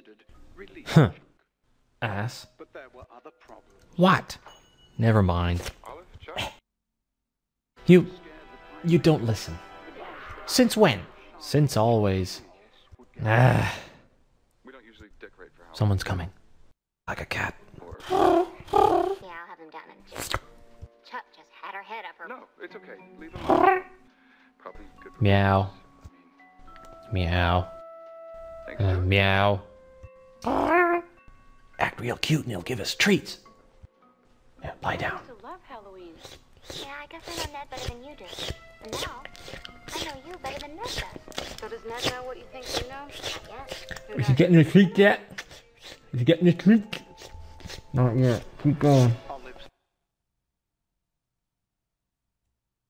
considered relief. Huh. Ass. But there were other problems. What? Never mind. You. You don't listen. Since when? Since always. Ah, We don't usually decorate for someone's coming. Like a cat. Or... Yeah, I'll have him down in just. Chuck just had her head up her. No, it's okay. Leave him alone. Probably good Meow. business. I mean, Meow. Uh, meow. Act real cute and he'll give us treats. Yeah, lie down. used to love Halloween. Yeah, I guess I know Ned better than you do. And now, I know you better than Ned does. So does Ned know what you think you know? Not yet. Who Is he getting a treat yet? Is he getting a treat? Not yet. Keep going.